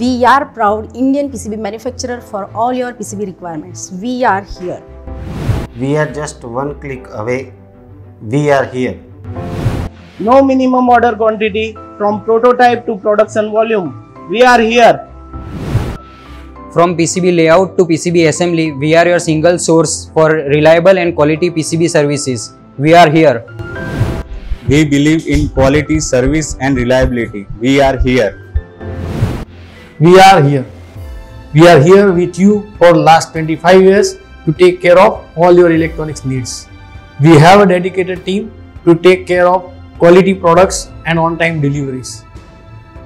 We are proud Indian PCB manufacturer for all your PCB requirements. We are here. We are just one click away. We are here. No minimum order quantity from prototype to production volume. We are here. From PCB layout to PCB assembly, we are your single source for reliable and quality PCB services. We are here. We believe in quality, service and reliability. We are here. We are here. We are here with you for last 25 years to take care of all your electronics needs. We have a dedicated team to take care of quality products and on-time deliveries.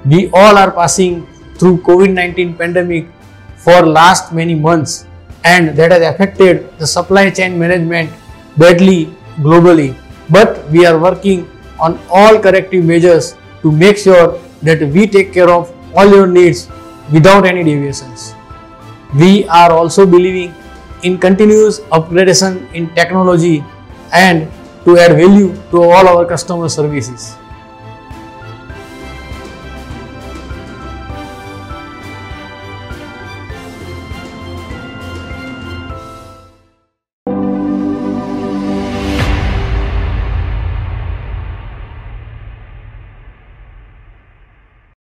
We all are passing through COVID-19 pandemic for last many months and that has affected the supply chain management badly globally. But we are working on all corrective measures to make sure that we take care of all your needs without any deviations. We are also believing in continuous upgradation in technology and to add value to all our customer services.